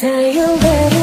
Now you better